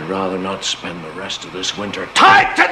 I'd rather not spend the rest of this winter tied to